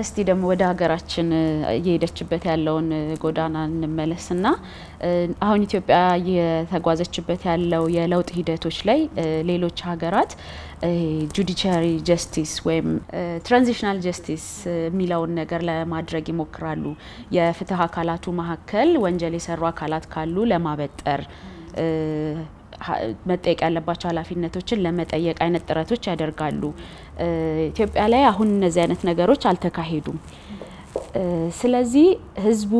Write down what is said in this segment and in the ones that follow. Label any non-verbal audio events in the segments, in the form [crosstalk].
እስቲ ደግሞ ወደ ሀገራችን እየሄደችበት ያለውን ጎዳና እንመለስና አሁን ኢትዮጵያ እየተጓዘችበት ያለው የለውጥ ሂደቶች ላይ ሌሎች ሀገራት judiciary justice ወይም transitional justice የሚለውን ነገር ለማድረግ ይሞክራሉ። የፍትህ አካላቱ መካከል ወንጀል የሰሩ አካላት ካሉ ለማበጠር መጠየቅ ያለባቸው ኃላፊነቶችን ለመጠየቅ አይነት ጥረቶች ያደርጋሉ። ኢትዮጵያ ላይ አሁን እነዚህ አይነት ነገሮች አልተካሄዱም። ስለዚህ ህዝቡ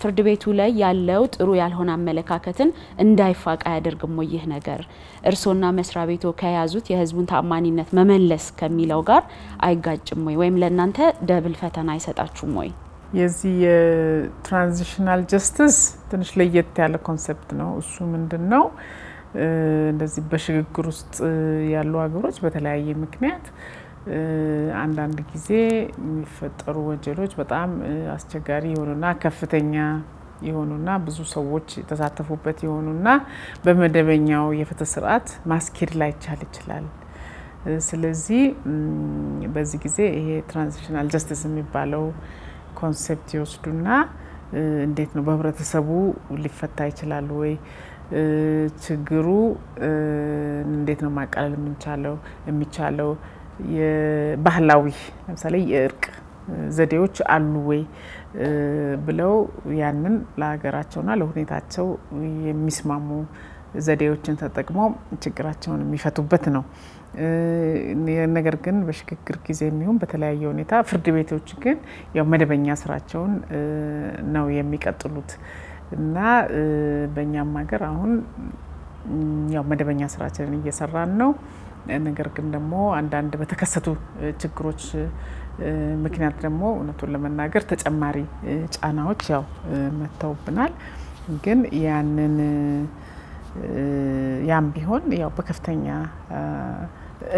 ፍርድ ቤቱ ላይ ያለው ጥሩ ያልሆነ አመለካከትን እንዳይፋቅ አያደርግም ወይ? ይህ ነገር እርስዎና መስሪያ ቤቶ ከያዙት የህዝቡን ታማኒነት መመለስ ከሚለው ጋር አይጋጭም ወይ? ወይም ለእናንተ double ፈተና አይሰጣችሁም ወይ? የዚህ የ transitional justice ትንሽ ለየት ያለ concept ነው። እሱ ምንድን ነው? እንደዚህ በሽግግር ውስጥ ያሉ ሀገሮች በተለያየ ምክንያት አንዳንድ ጊዜ የሚፈጠሩ ወንጀሎች በጣም አስቸጋሪ የሆኑና ከፍተኛ የሆኑና ብዙ ሰዎች የተሳተፉበት የሆኑና በመደበኛው የፍትህ ስርዓት ማስኬድ ላይቻል ይችላል። ስለዚህ በዚህ ጊዜ ይሄ transitional justice የሚባለው concept ይወስዱና እንዴት ነው በህብረተሰቡ ሊፈታ ይችላል ወይ ችግሩ እንዴት ነው ማቃለል የምንቻለው የሚቻለው? የባህላዊ ለምሳሌ የእርቅ ዘዴዎች አሉ ወይ? ብለው ያንን ለሀገራቸውና ለሁኔታቸው የሚስማሙ ዘዴዎችን ተጠቅመው ችግራቸውን የሚፈቱበት ነው። ነገር ግን በሽግግር ጊዜ የሚሆን በተለያየ ሁኔታ ፍርድ ቤቶች ግን ያው መደበኛ ስራቸውን ነው የሚቀጥሉት እና በእኛም ሀገር አሁን ያው መደበኛ ስራችንን እየሰራን ነው። ነገር ግን ደግሞ አንዳንድ በተከሰቱ ችግሮች ምክንያት ደግሞ እውነቱን ለመናገር ተጨማሪ ጫናዎች ያው መጥተውብናል። ግን ያንን ያም ቢሆን ያው በከፍተኛ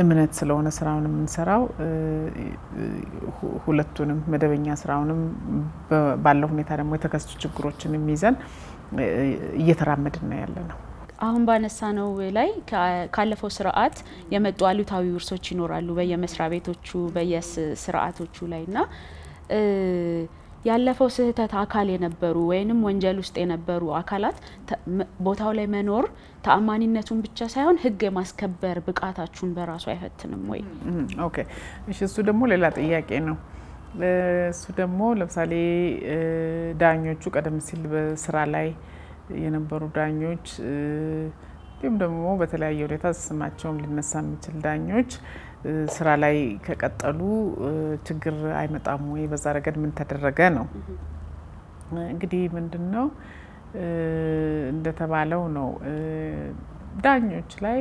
እምነት ስለሆነ ስራውን የምንሰራው ሁለቱንም መደበኛ ስራውንም ባለው ሁኔታ ደግሞ የተከሰቱ ችግሮችንም ይዘን እየተራመድን ነው ያለ ነው። አሁን ባነሳ ነው ላይ ካለፈው ስርዓት የመጡ አሉታዊ ውርሶች ይኖራሉ በየመስሪያ ቤቶቹ በየስርዓቶቹ ላይ እና ያለፈው ስህተት አካል የነበሩ ወይንም ወንጀል ውስጥ የነበሩ አካላት ቦታው ላይ መኖር ተአማኒነቱን ብቻ ሳይሆን ሕግ የማስከበር ብቃታችሁን በራሱ አይፈትንም ወይ? okay እሺ፣ እሱ ደግሞ ሌላ ጥያቄ ነው። እሱ ደግሞ ለምሳሌ ዳኞቹ ቀደም ሲል በስራ ላይ የነበሩ ዳኞች እንዲሁም ደግሞ በተለያየ ሁኔታ ስማቸውም ሊነሳ የሚችል ዳኞች ስራ ላይ ከቀጠሉ ችግር አይመጣም ወይ? በዛ ረገድ ምን ተደረገ ነው። እንግዲህ ምንድን ነው እንደተባለው ነው ዳኞች ላይ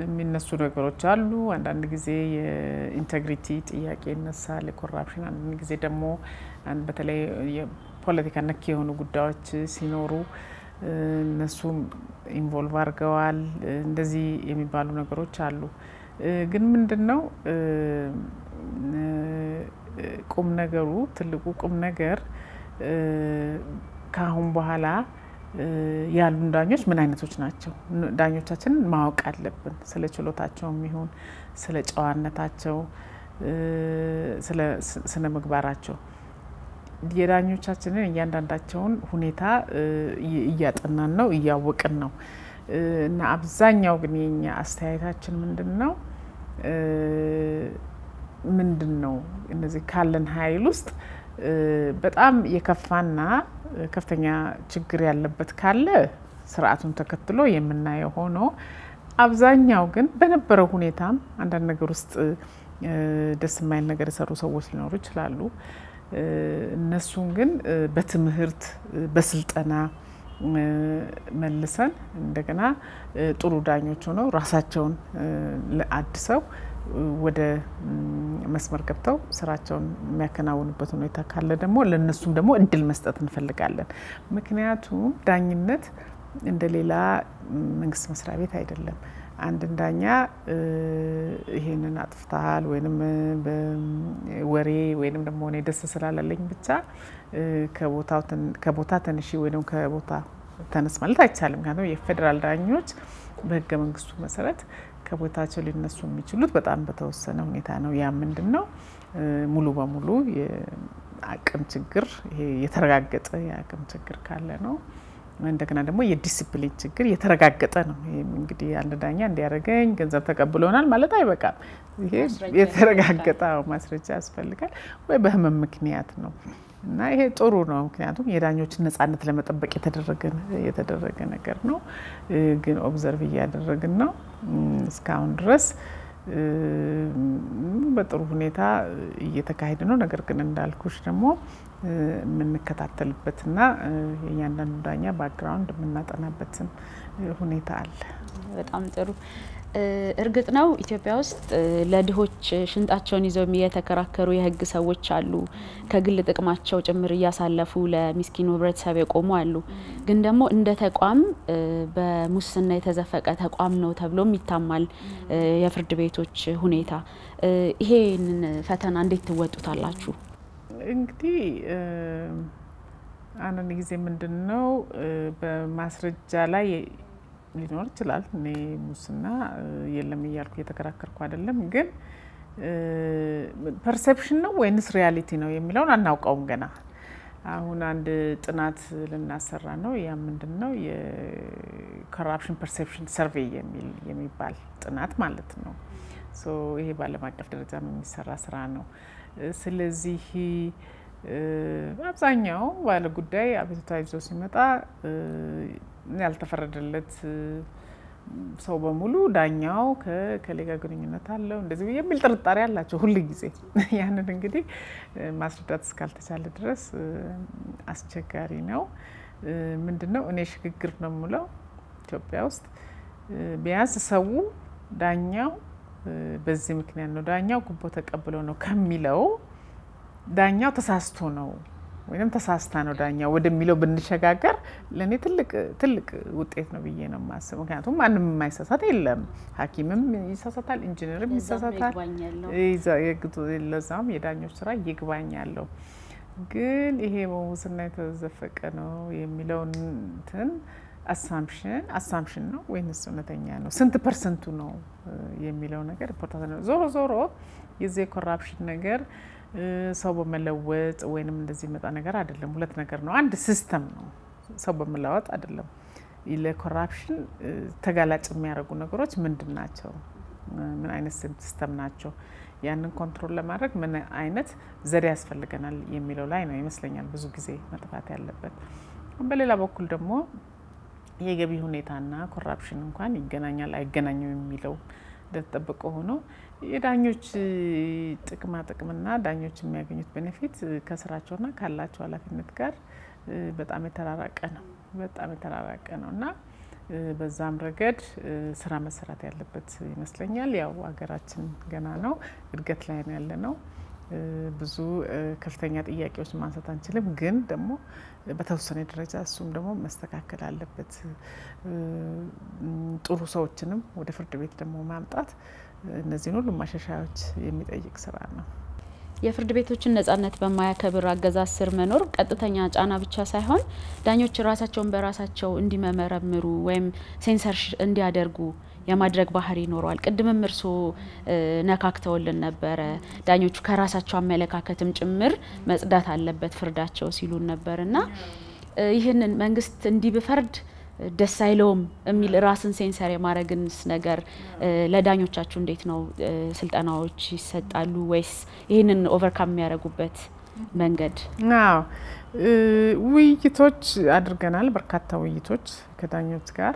የሚነሱ ነገሮች አሉ። አንዳንድ ጊዜ የ integrity ጥያቄ ይነሳል፣ የ corruption አንዳንድ ጊዜ ደግሞ በተለይ የፖለቲካ ነክ የሆኑ ጉዳዮች ሲኖሩ እነሱም involve አድርገዋል። እንደዚህ የሚባሉ ነገሮች አሉ። ግን ምንድን ነው ቁም ነገሩ ትልቁ ቁም ነገር ከአሁን በኋላ ያሉን ዳኞች ምን አይነቶች ናቸው? ዳኞቻችንን ማወቅ አለብን። ስለ ችሎታቸውም ይሁን ስለ ጨዋነታቸው፣ ስለ ስነ ምግባራቸው የዳኞቻችንን እያንዳንዳቸውን ሁኔታ እያጠናን ነው እያወቅን ነው። እና አብዛኛው ግን የኛ አስተያየታችን ምንድን ነው ምንድን ነው እነዚህ ካለን ኃይል ውስጥ በጣም የከፋና ከፍተኛ ችግር ያለበት ካለ ስርዓቱን ተከትሎ የምናየው ሆኖ አብዛኛው ግን በነበረው ሁኔታም አንዳንድ ነገር ውስጥ ደስ የማይል ነገር የሰሩ ሰዎች ሊኖሩ ይችላሉ። እነሱን ግን በትምህርት በስልጠና መልሰን እንደገና ጥሩ ዳኞች ሆነው ራሳቸውን አድሰው ወደ መስመር ገብተው ስራቸውን የሚያከናውኑበት ሁኔታ ካለ ደግሞ ለእነሱም ደግሞ እድል መስጠት እንፈልጋለን። ምክንያቱም ዳኝነት እንደ ሌላ መንግስት መስሪያ ቤት አይደለም። አንድን ዳኛ ይሄንን አጥፍተሃል ወይንም በወሬ ወይንም ደግሞ እኔ ደስ ስላላለኝ ብቻ ከቦታ ተነሺ ወይም ከቦታ ተነስ ማለት አይቻልም። ምክንያቱም የፌዴራል ዳኞች በህገ መንግስቱ መሰረት ከቦታቸው ሊነሱ የሚችሉት በጣም በተወሰነ ሁኔታ ነው። ያ ምንድን ነው? ሙሉ በሙሉ የአቅም ችግር ይሄ የተረጋገጠ የአቅም ችግር ካለ ነው። እንደገና ደግሞ የዲሲፕሊን ችግር የተረጋገጠ ነው። ይህም እንግዲህ አንድ ዳኛ እንዲያደርገኝ ገንዘብ ተቀብሎናል ማለት አይበቃም። ይሄ የተረጋገጠ ማስረጃ ያስፈልጋል። ወይ በህመም ምክንያት ነው እና ይሄ ጥሩ ነው። ምክንያቱም የዳኞችን ነጻነት ለመጠበቅ የተደረገ ነገር ነው። ግን observe እያደረግን ነው እስካሁን ድረስ በጥሩ ሁኔታ እየተካሄደ ነው። ነገር ግን እንዳልኩሽ ደግሞ የምንከታተልበትና የእያንዳንዱ ዳኛ background የምናጠናበትም ሁኔታ አለ። በጣም ጥሩ። እርግጥ ነው ኢትዮጵያ ውስጥ ለድሆች ሽንጣቸውን ይዘው የተከራከሩ የህግ ሰዎች አሉ። ከግል ጥቅማቸው ጭምር እያሳለፉ ለሚስኪኑ ህብረተሰብ የቆሙ አሉ። ግን ደግሞ እንደ ተቋም በሙስና የተዘፈቀ ተቋም ነው ተብሎም ይታማል የፍርድ ቤቶች ሁኔታ። ይሄንን ፈተና እንዴት ትወጡታላችሁ? እንግዲህ አንዳንድ ጊዜ ምንድን ነው በማስረጃ ላይ ሊኖር ይችላል። እኔ ሙስና የለም እያልኩ እየተከራከርኩ አይደለም። ግን perception ነው ወይንስ reality ነው የሚለውን አናውቀውም ገና። አሁን አንድ ጥናት ልናሰራ ነው። ያ ምንድን ነው የ corruption perception survey የሚባል ጥናት ማለት ነው። ይሄ በዓለም አቀፍ ደረጃ የሚሰራ ስራ ነው። ስለዚህ አብዛኛው ባለ ጉዳይ አቤቱታ ይዞ ሲመጣ ያልተፈረደለት ሰው በሙሉ ዳኛው ከከሌ ጋር ግንኙነት አለው እንደዚህ የሚል ጥርጣሬ አላቸው ሁል ጊዜ። [laughs] ያንን እንግዲህ ማስረዳት እስካልተቻለ ድረስ አስቸጋሪ ነው። ምንድን ነው እኔ ሽግግር ነው የምለው ኢትዮጵያ ውስጥ ቢያንስ ሰው ዳኛው በዚህ ምክንያት ነው ዳኛው ጉቦ ተቀብለው ነው ከሚለው ዳኛው ተሳስቶ ነው ወይም ተሳስታ ነው ዳኛው ወደሚለው ብንሸጋገር ለእኔ ትልቅ ትልቅ ውጤት ነው ብዬ ነው የማስበው። ምክንያቱም ማንም የማይሳሳት የለም። ሐኪምም ይሳሳታል፣ ኢንጂነርም ይሳሳታል። ለዛም የዳኞች ስራ ይግባኝ አለው። ግን ይሄ በሙስና የተዘፈቀ ነው የሚለውን እንትን assumption assumption ነው ወይንስ እውነተኛ ነው? ስንት percent ኡ ነው የሚለው ነገር important ነው። ዞሮ ዞሮ የዚህ የ corruption ነገር ሰው በመለወጥ ወይንም እንደዚህ መጣ ነገር አይደለም። ሁለት ነገር ነው። አንድ system ነው፣ ሰው በመለወጥ አይደለም። ለ corruption ተጋላጭ የሚያደርጉ ነገሮች ምንድን ናቸው? ምን አይነት system ናቸው? ያንን control ለማድረግ ምን አይነት ዘዴ ያስፈልገናል የሚለው ላይ ነው ይመስለኛል ብዙ ጊዜ መጥፋት ያለበት። በሌላ በኩል ደግሞ የገቢ ሁኔታና corruption እንኳን ይገናኛል አይገናኝም የሚለው እንደተጠበቀ ሆኖ የዳኞች ጥቅማ ጥቅምና ዳኞች የሚያገኙት benefit ከስራቸውና ካላቸው ኃላፊነት ጋር በጣም የተራራቀ ነው። በጣም የተራራቀ ነው እና በዛም ረገድ ስራ መሰራት ያለበት ይመስለኛል። ያው ሀገራችን ገና ነው፣ እድገት ላይ ነው ያለ ነው። ብዙ ከፍተኛ ጥያቄዎች ማንሳት አንችልም፣ ግን ደግሞ በተወሰነ ደረጃ እሱም ደግሞ መስተካከል አለበት። ጥሩ ሰዎችንም ወደ ፍርድ ቤት ደግሞ ማምጣት እነዚህን ሁሉ ማሻሻያዎች የሚጠይቅ ስራ ነው። የፍርድ ቤቶችን ነጻነት በማያከብር አገዛዝ ስር መኖር ቀጥተኛ ጫና ብቻ ሳይሆን ዳኞች ራሳቸውን በራሳቸው እንዲመረምሩ ወይም ሴንሰር እንዲያደርጉ የማድረግ ባህሪ ይኖረዋል። ቅድምም እርስዎ ነካክተውልን ነበረ። ዳኞቹ ከራሳቸው አመለካከትም ጭምር መጽዳት አለበት ፍርዳቸው ሲሉን ነበር እና ይህንን መንግስት እንዲህ ብፈርድ ደስ አይለውም የሚል ራስን ሴንሰር የማድረግንስ ነገር ለዳኞቻችሁ እንዴት ነው ስልጠናዎች ይሰጣሉ ወይስ ይህንን overcome የሚያደርጉበት መንገድ? አዎ ውይይቶች አድርገናል። በርካታ ውይይቶች ከዳኞች ጋር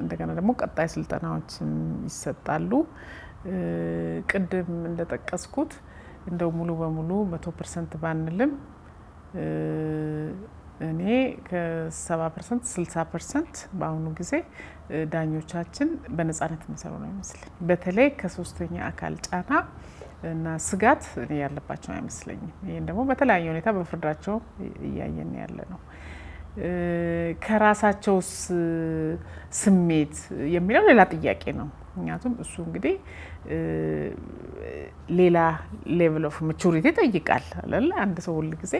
እንደገና ደግሞ ቀጣይ ስልጠናዎችም ይሰጣሉ። ቅድም እንደጠቀስኩት እንደው ሙሉ በሙሉ መቶ percent ባንልም እኔ ከሰባ percent ስልሳ percent በአሁኑ ጊዜ ዳኞቻችን በነጻነት የሚሰሩ ነው ይመስለኝ። በተለይ ከሶስተኛ አካል ጫና እና ስጋት እኔ ያለባቸው አይመስለኝም። ይህን ደግሞ በተለያየ ሁኔታ በፍርዳቸው እያየን ያለ ነው። ከራሳቸውስ ስሜት የሚለው ሌላ ጥያቄ ነው። ምክንያቱም እሱ እንግዲህ ሌላ level of maturity ይጠይቃል አይደል? አንድ ሰው ሁል ጊዜ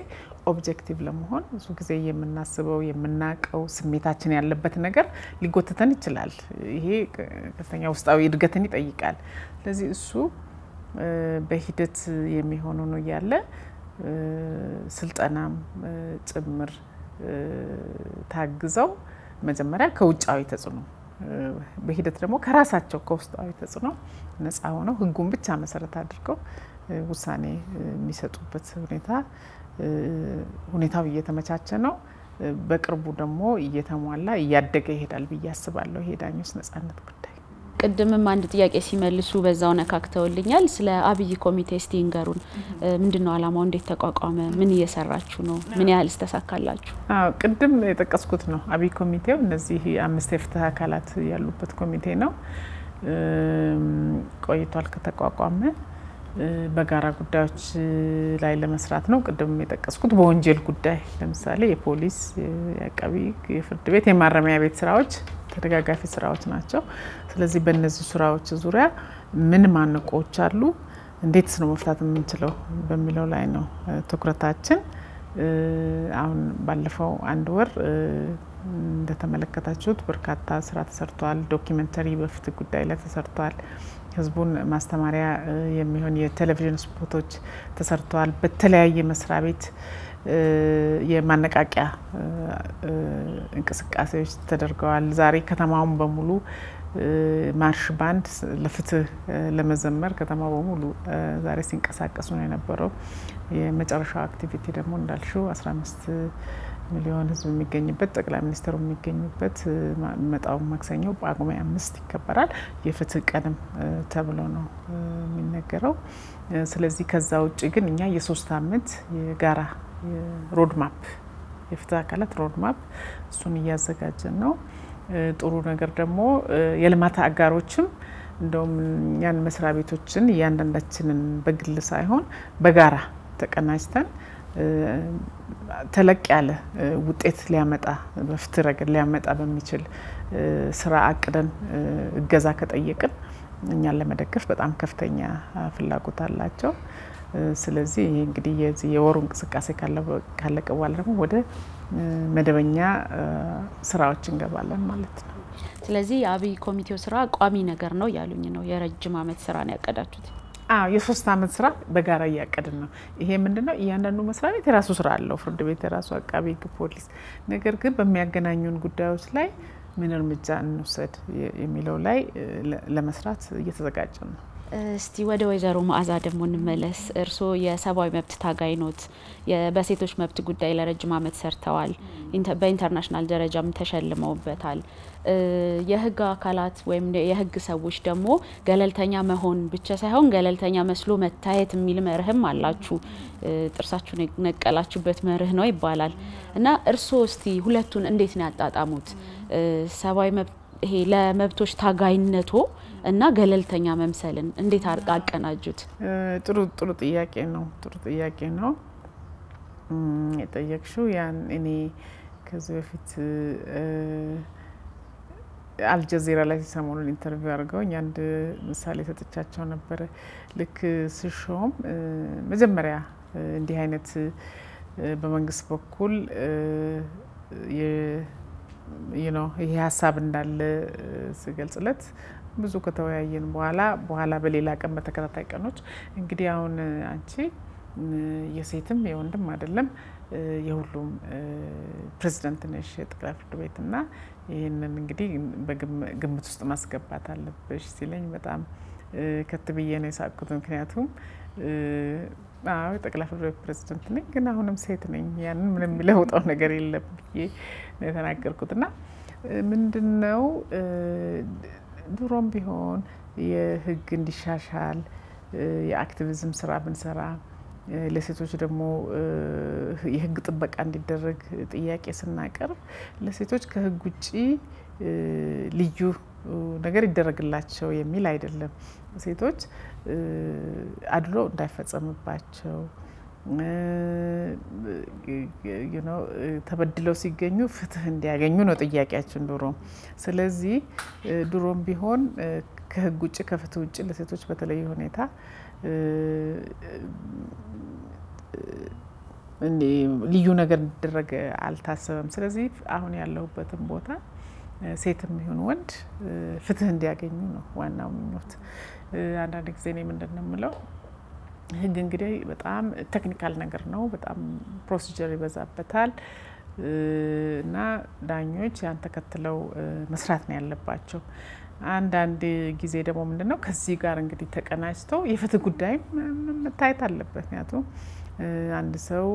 objective ለመሆን ብዙ ጊዜ የምናስበው የምናውቀው ስሜታችን ያለበት ነገር ሊጎትተን ይችላል። ይሄ ከፍተኛ ውስጣዊ እድገትን ይጠይቃል። ስለዚህ እሱ በሂደት የሚሆኑ ነው እያለ ስልጠናም ጭምር ታግዘው መጀመሪያ ከውጫዊ ተጽዕኖ በሂደት ደግሞ ከራሳቸው ከውስጣዊ ተጽዕኖ ነፃ ሆነው ሕጉን ብቻ መሰረት አድርገው ውሳኔ የሚሰጡበት ሁኔታ ሁኔታው እየተመቻቸ ነው። በቅርቡ ደግሞ እየተሟላ እያደገ ይሄዳል ብዬ አስባለሁ። ይሄ ዳኞች ጉዳይ ቅድምም አንድ ጥያቄ ሲመልሱ በዛው ነካክተውልኛል። ስለ አብይ ኮሚቴ እስቲ ይንገሩን። ምንድን ነው ዓላማው? እንዴት ተቋቋመ? ምን እየሰራችሁ ነው? ምን ያህል ስተሳካላችሁ? አዎ ቅድም የጠቀስኩት ነው። አብይ ኮሚቴው እነዚህ አምስት የፍትህ አካላት ያሉበት ኮሚቴ ነው። ቆይቷል ከተቋቋመ በጋራ ጉዳዮች ላይ ለመስራት ነው። ቅድም የጠቀስኩት በወንጀል ጉዳይ ለምሳሌ የፖሊስ፣ የአቃቢ፣ የፍርድ ቤት፣ የማረሚያ ቤት ስራዎች ተደጋጋፊ ስራዎች ናቸው። ስለዚህ በእነዚህ ስራዎች ዙሪያ ምን ማነቆዎች አሉ፣ እንዴትስ ነው መፍታት የምንችለው በሚለው ላይ ነው ትኩረታችን። አሁን ባለፈው አንድ ወር እንደተመለከታችሁት በርካታ ስራ ተሰርቷል። ዶኪመንተሪ በፍትህ ጉዳይ ላይ ተሰርቷል። ህዝቡን ማስተማሪያ የሚሆን የቴሌቪዥን ስፖቶች ተሰርተዋል። በተለያየ መስሪያ ቤት የማነቃቂያ እንቅስቃሴዎች ተደርገዋል። ዛሬ ከተማውን በሙሉ ማርሽ ባንድ ለፍትህ ለመዘመር ከተማ በሙሉ ዛሬ ሲንቀሳቀሱ ነው የነበረው። የመጨረሻው activity ደግሞ እንዳልሽው 15 ሚሊዮን ህዝብ የሚገኝበት ጠቅላይ ሚኒስትሩ የሚገኙበት መጣው ማክሰኞ ጳጉሜ አምስት ይከበራል። የፍትህ ቀንም ተብሎ ነው የሚነገረው። ስለዚህ ከዛ ውጭ ግን እኛ የሶስት አመት የጋራ roadmap የፍትህ አካላት roadmap እሱን እያዘጋጀን ነው። ጥሩ ነገር ደግሞ የልማት አጋሮችም እንደውም እኛን መስሪያ ቤቶችን እያንዳንዳችንን በግል ሳይሆን በጋራ ተቀናጅተን ተለቅ ያለ ውጤት ሊያመጣ በፍትህ ረገድ ሊያመጣ በሚችል ስራ አቅደን እገዛ ከጠየቅን እኛን ለመደገፍ በጣም ከፍተኛ ፍላጎት አላቸው። ስለዚህ ይህ እንግዲህ የዚህ የወሩ እንቅስቃሴ ካለቀ በኋላ ደግሞ ወደ መደበኛ ስራዎች እንገባለን ማለት ነው። ስለዚህ የአብይ ኮሚቴው ስራ ቋሚ ነገር ነው ያሉኝ ነው። የረጅም አመት ስራ ነው ያቀዳችሁት? የሶስት አመት ስራ በጋራ እያቀድን ነው። ይሄ ምንድን ነው? እያንዳንዱ መስሪያ ቤት የራሱ ስራ አለው። ፍርድ ቤት የራሱ፣ አቃቤ ሕግ፣ ፖሊስ። ነገር ግን በሚያገናኙን ጉዳዮች ላይ ምን እርምጃ እንውሰድ የሚለው ላይ ለመስራት እየተዘጋጀን ነው። እስቲ ወደ ወይዘሮ መዓዛ ደግሞ እንመለስ። እርስዎ የሰብአዊ መብት ታጋይ ኖት። በሴቶች መብት ጉዳይ ለረጅም አመት ሰርተዋል። በኢንተርናሽናል ደረጃም ተሸልመውበታል። የህግ አካላት ወይም የህግ ሰዎች ደግሞ ገለልተኛ መሆን ብቻ ሳይሆን ገለልተኛ መስሎ መታየት የሚል መርህም አላችሁ። ጥርሳችሁን የነቀላችሁበት መርህ ነው ይባላል እና እርስዎ እስቲ ሁለቱን እንዴት ነው ያጣጣሙት? ሰብአዊ ይሄ ለመብቶች ታጋይነቶ እና ገለልተኛ መምሰልን እንዴት አቀናጁት? ጥሩ ጥሩ ጥያቄ ነው። ጥሩ ጥያቄ ነው የጠየቅሽው። ያን እኔ ከዚህ በፊት አልጀዚራ ላይ ሰሞኑን interview አድርገውኝ አንድ ምሳሌ ሰጥቻቸው ነበረ። ልክ ስሾም መጀመሪያ እንዲህ አይነት በመንግስት በኩል ይሄ ሀሳብ እንዳለ ስገልጽለት ብዙ ከተወያየን በኋላ በኋላ በሌላ ቀን በተከታታይ ቀኖች እንግዲህ አሁን አንቺ የሴትም የወንድም አይደለም የሁሉም ፕሬዚደንት ነሽ የጠቅላይ ፍርድ ቤት እና ይህንን እንግዲህ በግምት ውስጥ ማስገባት አለብሽ ሲለኝ በጣም ከት ብዬ ነው የሳቅኩት። ምክንያቱም አዎ የጠቅላይ ፍርድ ቤት ፕሬዚደንት ነኝ፣ ግን አሁንም ሴት ነኝ። ያንን ምንም የሚለውጠው ነገር የለም ብዬ ነው የተናገርኩት እና ምንድን ነው ድሮም ቢሆን የህግ እንዲሻሻል የአክቲቪዝም ስራ ብንሰራ ለሴቶች ደግሞ የህግ ጥበቃ እንዲደረግ ጥያቄ ስናቀርብ ለሴቶች ከህግ ውጭ ልዩ ነገር ይደረግላቸው የሚል አይደለም። ሴቶች አድሎ እንዳይፈጸምባቸው ተበድለው ሲገኙ ፍትህ እንዲያገኙ ነው ጥያቄያችን ድሮም። ስለዚህ ድሮም ቢሆን ከህግ ውጭ ከፍትህ ውጭ ለሴቶች በተለየ ሁኔታ ልዩ ነገር እንዲደረግ አልታሰበም። ስለዚህ አሁን ያለሁበትን ቦታ ሴትም ይሁን ወንድ ፍትህ እንዲያገኙ ነው ዋናው ምኞት። አንዳንድ ጊዜ እኔ ምንድን ነው የምለው ህግ እንግዲህ በጣም technical ነገር ነው። በጣም procedure ይበዛበታል እና ዳኞች ያን ተከትለው መስራት ነው ያለባቸው። አንዳንድ ጊዜ ደግሞ ምንድን ነው ከዚህ ጋር እንግዲህ ተቀናጅተው የፍትህ ጉዳይም መታየት አለበት። ምክንያቱም አንድ ሰው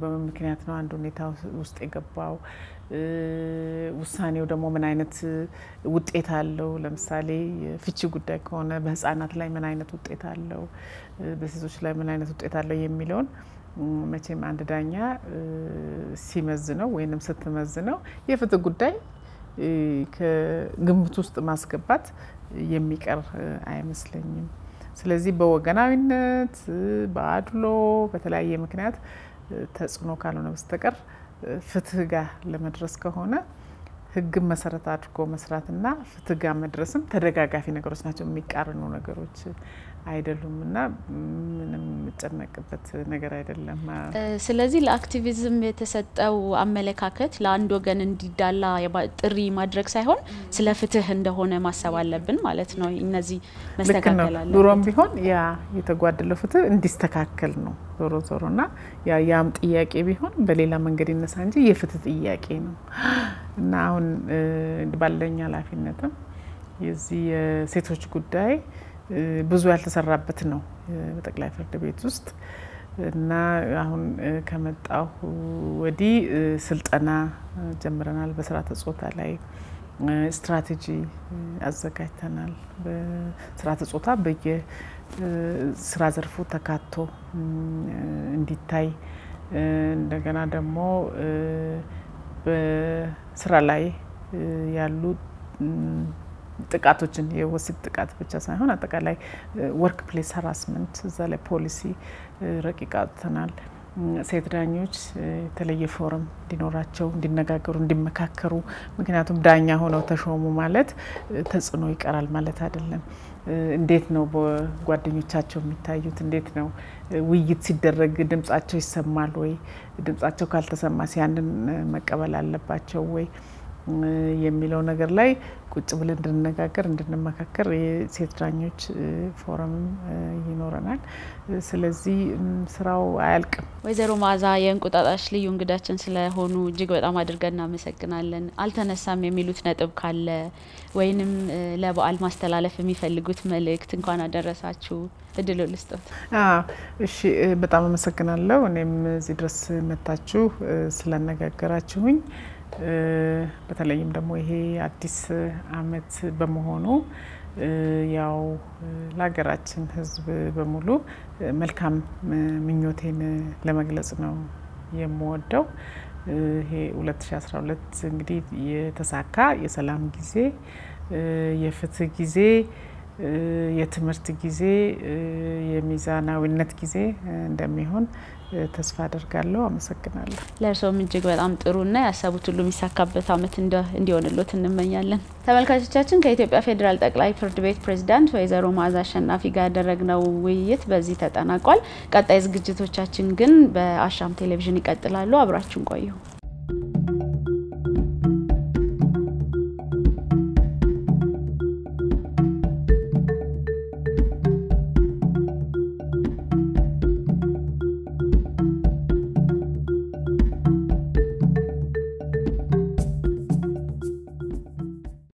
በምን ምክንያት ነው አንድ ሁኔታ ውስጥ የገባው? ውሳኔው ደግሞ ምን አይነት ውጤት አለው? ለምሳሌ የፍቺ ጉዳይ ከሆነ በህፃናት ላይ ምን አይነት ውጤት አለው? በሴቶች ላይ ምን አይነት ውጤት አለው የሚለውን መቼም አንድ ዳኛ ሲመዝነው ወይንም ስትመዝነው የፍትህ ጉዳይ ከግምት ውስጥ ማስገባት የሚቀር አይመስለኝም። ስለዚህ በወገናዊነት በአድሎ በተለያየ ምክንያት ተጽዕኖ ካልሆነ በስተቀር ፍትህ ጋር ለመድረስ ከሆነ ህግን መሰረት አድርጎ መስራትና ፍትህ ጋር መድረስም ተደጋጋፊ ነገሮች ናቸው፣ የሚቃረኑ ነገሮች አይደሉም እና ምንም የምጨነቅበት ነገር አይደለም። ስለዚህ ለአክቲቪዝም የተሰጠው አመለካከት ለአንድ ወገን እንዲዳላ ጥሪ ማድረግ ሳይሆን ስለ ፍትህ እንደሆነ ማሰብ አለብን ማለት ነው። እነዚህ መስተካከል አለበት። ድሮም ቢሆን ያ የተጓደለው ፍትህ እንዲስተካከል ነው ዞሮ ዞሮ እና ያም ጥያቄ ቢሆን በሌላ መንገድ ይነሳ እንጂ የፍትህ ጥያቄ ነው እና አሁን ባለኝ ኃላፊነትም የዚህ የሴቶች ጉዳይ ብዙ ያልተሰራበት ነው በጠቅላይ ፍርድ ቤት ውስጥ እና አሁን ከመጣሁ ወዲህ ስልጠና ጀምረናል። በስርዓተ ጾታ ላይ ስትራቴጂ አዘጋጅተናል። በስርዓተ ጾታ በየስራ ዘርፉ ተካቶ እንዲታይ እንደገና ደግሞ በስራ ላይ ያሉ ጥቃቶችን የወሲብ ጥቃት ብቻ ሳይሆን አጠቃላይ workplace harassment እዛ ላይ ፖሊሲ ረቂቅ አውጥተናል። ሴት ዳኞች የተለየ ፎረም እንዲኖራቸው፣ እንዲነጋገሩ፣ እንዲመካከሩ ምክንያቱም ዳኛ ሆነው ተሾሙ ማለት ተጽዕኖ ይቀራል ማለት አይደለም። እንዴት ነው በጓደኞቻቸው የሚታዩት? እንዴት ነው ውይይት ሲደረግ ድምጻቸው ይሰማል ወይ? ድምጻቸው ካልተሰማስ ያንን መቀበል አለባቸው ወይ የሚለው ነገር ላይ ቁጭ ብለን እንድንነጋገር እንድንመካከር የሴት ዳኞች ፎረምም ይኖረናል። ስለዚህ ስራው አያልቅም። ወይዘሮ መዓዛ የእንቁጣጣሽ ልዩ እንግዳችን ስለሆኑ እጅግ በጣም አድርገን እናመሰግናለን። አልተነሳም የሚሉት ነጥብ ካለ ወይንም ለበዓል ማስተላለፍ የሚፈልጉት መልእክት እንኳን አደረሳችሁ እድሉ ልስጦት። እሺ፣ በጣም አመሰግናለሁ። እኔም እዚህ ድረስ መታችሁ ስላነጋገራችሁኝ በተለይም ደግሞ ይሄ አዲስ ዓመት በመሆኑ ያው ለሀገራችን ሕዝብ በሙሉ መልካም ምኞቴን ለመግለጽ ነው የምወደው። ይሄ 2012 እንግዲህ የተሳካ የሰላም ጊዜ፣ የፍትህ ጊዜ፣ የትምህርት ጊዜ፣ የሚዛናዊነት ጊዜ እንደሚሆን ተስፋ አደርጋለሁ። አመሰግናለሁ። ለእርስዎም እጅግ በጣም ጥሩና ያሰቡት ሁሉ የሚሳካበት ዓመት እንዲሆንሎት እንመኛለን። ተመልካቾቻችን ከኢትዮጵያ ፌዴራል ጠቅላይ ፍርድ ቤት ፕሬዝዳንት ወይዘሮ መዓዛ አሸናፊ ጋር ያደረግነው ውይይት በዚህ ተጠናቋል። ቀጣይ ዝግጅቶቻችን ግን በአሻም ቴሌቪዥን ይቀጥላሉ። አብራችሁን ቆዩ።